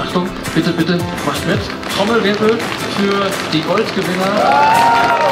Achtung, bitte, bitte, macht mit. Trommelwirbel für die Goldgewinner.